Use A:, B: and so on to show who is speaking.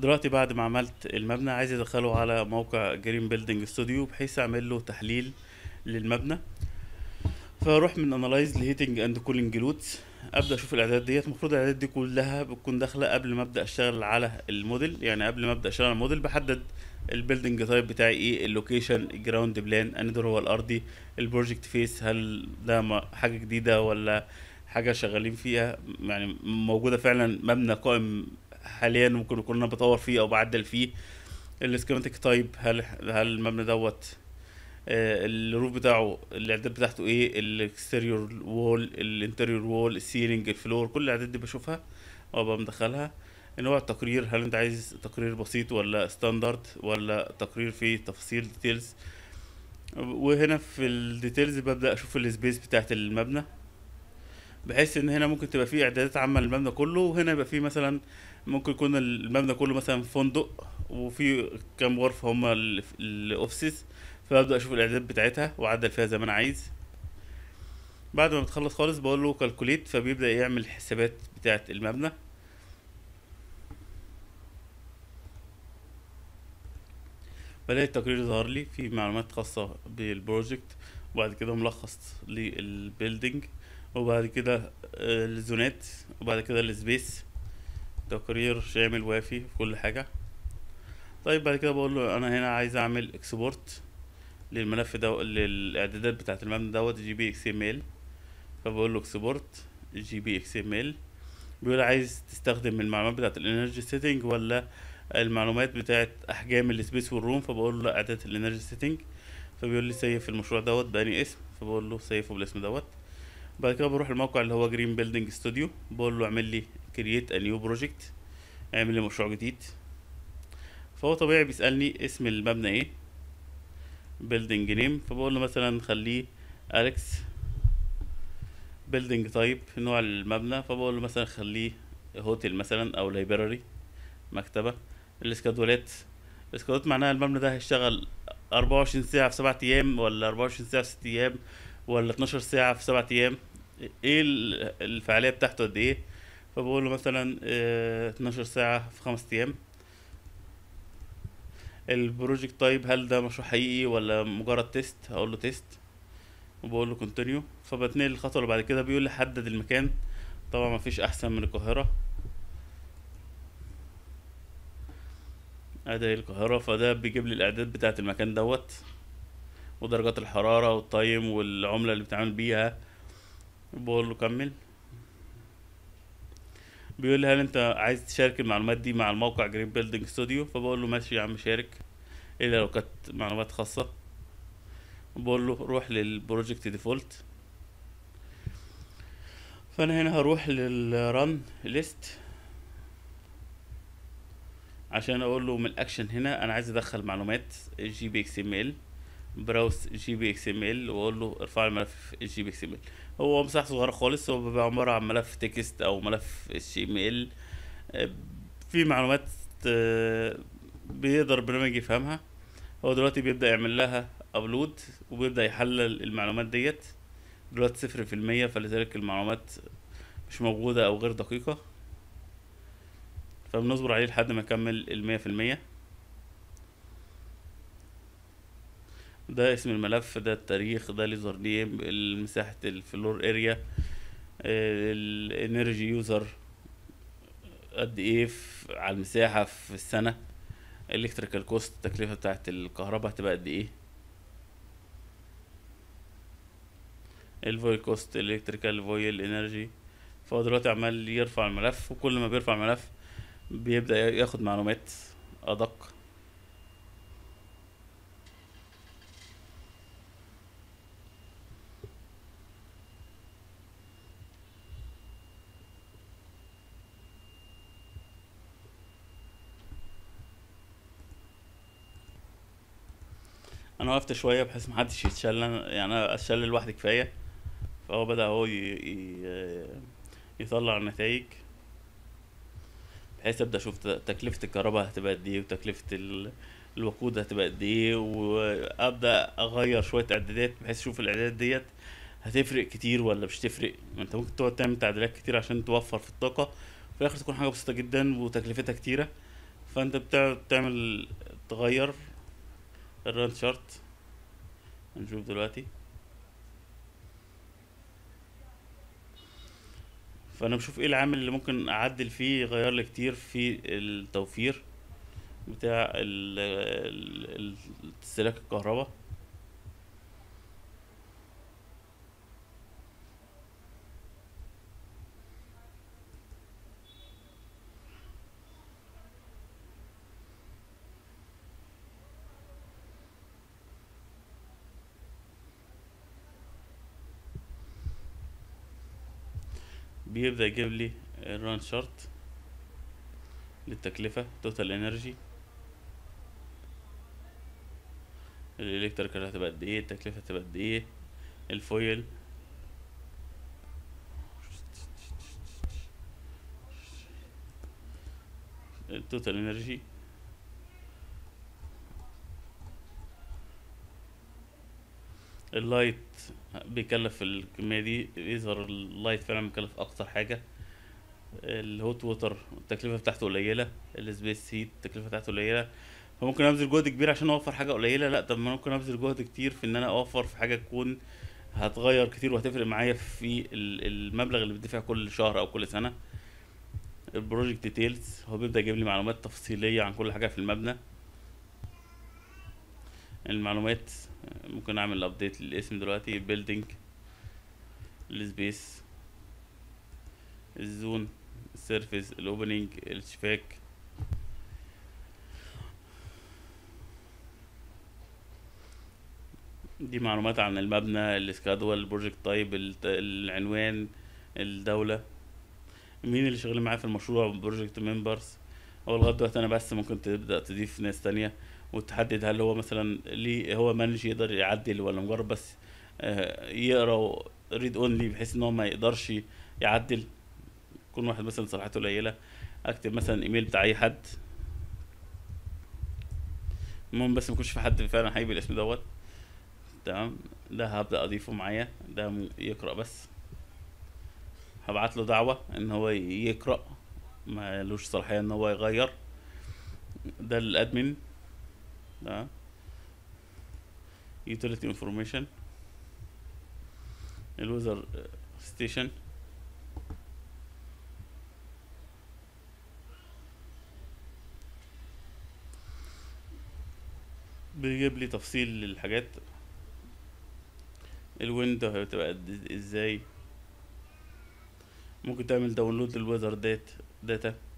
A: دلوقتي بعد ما عملت المبنى عايز ادخله على موقع Green Building Studio بحيث أعمل له تحليل للمبنى. فأروح من analyze ل heating and cooling loads أبدأ أشوف الإعدادات ديت. المفروض الإعدادات دي كلها بتكون داخلة قبل ما أبدأ أشتغل على الموديل. يعني قبل ما أبدأ أشتغل على الموديل بحدد ال building type بتاعي إيه ال location ال ground plan أنهي دور هو الأرضي ال project phase هل ده حاجة جديدة ولا حاجة شغالين فيها؟ يعني موجودة فعلا مبنى قائم حاليا ممكن يكون بطور فيه أو بعدل فيه ال schematic type. هل هل المبنى دوت آه، ال roof بتاعه الإعداد بتاعته إيه؟ الإكستيريور وول الانتريور وول السيلينج الفلور كل الإعداد دي بشوفها وابقى مدخلها نوع التقرير هل أنت عايز تقرير بسيط ولا standard ولا تقرير فيه تفاصيل details وهنا في ال details ببدأ أشوف ال space بتاعت المبنى بحيث إن هنا ممكن تبقى فيه إعدادات عامة للمبنى كله وهنا يبقى فيه مثلا ممكن يكون المبنى كله مثلا فندق وفي كام غرفة هما ال- ال offices فببدأ أشوف الإعدادات بتاعتها وأعدل فيها زي ما أنا عايز. بعد ما بتخلص خالص بقول له calculate فبيبدأ يعمل الحسابات بتاعت المبنى. بلاقي التقرير ظهر لي فيه معلومات خاصة بال project. وبعد كده ملخص لل building. وبعد كده آه، الزونات وبعد كده ال space تقرير شامل وافي في كل حاجة. طيب بعد كده بقول له أنا هنا عايز أعمل export للملف ده للإعدادات بتاعة المبنى دوت جي بي إكس إم إل. فبقول له اكسبورت جي بي إكس إم إل. بيقول عايز تستخدم المعلومات بتاعة ال energy setting ولا المعلومات بتاعة أحجام ال space وال room؟ فبقول له لا إعدادات ال energy setting. فبيقول لي save المشروع دوت ب any اسم. فبقول له save ه بالاسم دوت. بعد كده بروح الموقع اللي هو Green Building Studio بقول له اعمل لي create a new project اعمل لي مشروع جديد. فهو طبيعي بيسألني اسم المبنى إيه building name فبقول له مثلا خليه Alex building type نوع المبنى. فبقول له مثلا خليه هوتيل مثلا أو library مكتبة. الإسكادولات الإسكادولات معناها المبنى ده هيشتغل أربعة وعشرين ساعة في سبعة أيام ولا أربعة وعشرين ساعة في ست أيام ولا اتناشر ساعة في سبعة أيام. إيه ال- الفعالية بتاعته قد إيه؟ فبقول له مثلا آه 12 ساعة في خمس أيام. ال project type هل ده مشروع حقيقي ولا مجرد test؟ هقول له test. وبقول له continue فبتنقل الخطوة اللي بعد كده. بيقول لي حدد المكان. طبعا مفيش أحسن من القاهرة. أدي القاهرة. فده بيجيب لي الإعداد بتاعة المكان دوت. ودرجات الحرارة وال time والعملة اللي بتعمل بيها. بقول له كمل. بيقول لي هل أنت عايز تشارك المعلومات دي مع الموقع Green Building Studio فبقول له ماشي يا عم شارك إلا لو كانت معلومات خاصة. بقول له روح لل project default فأنا هنا هروح لل run list عشان أقول له من الأكشن هنا أنا عايز أدخل معلومات جي بي إكس ام ال براوس جي بي إكس إم إل وأقول له ارفع لي ملف ال gbXML. هو مساحته صغيرة خالص هو بيبقى عبارة عن ملف text أو ملف HTML. في معلومات آه، بيقدر البرنامج يفهمها. هو دلوقتي بيبدأ يعمل لها upload وبيبدأ يحلل المعلومات ديت. دلوقتي صفر في المية فلذلك المعلومات مش موجودة أو غير دقيقة. فبنصبر عليه لحد ما يكمل المية في المية. ده اسم الملف ده التاريخ ده ال user name مساحة ال floor area ال energy use قد إيه على المساحة في السنة electrical cost التكلفة بتاعت الكهرباء هتبقى قد إيه؟ ال fuel cost electrical fuel energy فهو دلوقتي عمال يرفع الملف وكل ما بيرفع الملف بيبدأ ياخد معلومات أدق. أنا وقفت شوية بحيث محدش يتشل أنا- يعني أنا اتشل لوحدي كفاية. فهو بدأ هو. يطلع النتائج. بحيث أبدأ أشوف تكلفة الكهرباء هتبقى قد إيه وتكلفة ال... الوقود هتبقى قد إيه وأبدأ أغير شوية اعدادات بحيث أشوف الإعدادات ديت هتفرق كتير ولا مش تفرق ما أنت ممكن تقعد تعمل تعديلات كتير عشان توفر في الطاقة. في الآخر تكون حاجة بسيطة جدا وتكلفتها كتيرة. فأنت بتع- بتعمل تغير الران شارت. هنشوف دلوقتي. فأنا بشوف إيه العامل اللي ممكن أعدل فيه يغير لي كتير في التوفير بتاع استهلاك الكهرباء. بيبدأ يجيب لي ال run chart للتكلفة total energy ال electrical هتبقى قد إيه؟ التكلفة هتبقى قد إيه؟ ال fuel. ال total energy ال light بيكلف الكمية دي يظهر ال light فعلا بيكلف أكتر حاجة. ال hot water التكلفة بتاعته قليلة ال space heat التكلفة بتاعته قليلة. فممكن أبذل جهد كبير عشان أوفر حاجة قليلة لأ طب ما ممكن أبذل جهد كتير في إن أنا أوفر في حاجة تكون هتغير كتير وهتفرق معايا في ال- المبلغ اللي بدفع كل شهر أو كل سنة. ال project details هو بيبدأ يجيب لي معلومات تفصيلية عن كل حاجة في المبنى. المعلومات ممكن أعمل update للاسم دلوقتي بيلدينج السبيس الزون السيرفيس الاوبننج الشباك دي معلومات عن المبنى ال schedule ال project type العنوان الدولة. مين اللي شغالين معايا في المشروع؟ project members هو لغاية دلوقتي أنا بس ممكن تبدأ تضيف ناس تانية وتحدد هل هو مثلا ليه هو manage يقدر يعدل ولا مجرد بس آه، يقرأ read only بحيث إن هو ما يقدرش يعدل. يكون واحد مثلا صلاحيته قليلة. أكتب مثلا إيميل بتاع أي حد. المهم بس ما يكونش في حد فعلا هيجي بالاسم دوت. تمام؟ ده هبدأ أضيفه معايا. ده يقرأ بس. هبعت له دعوة إن هو يقرأ. ما لوش صلاحية إن هو يغير. ده ال admin. ده. Utility information. ال weather station بيجيب لي تفصيل للحاجات. ال window هتبقى إزاي؟ ممكن تعمل download لل weather data.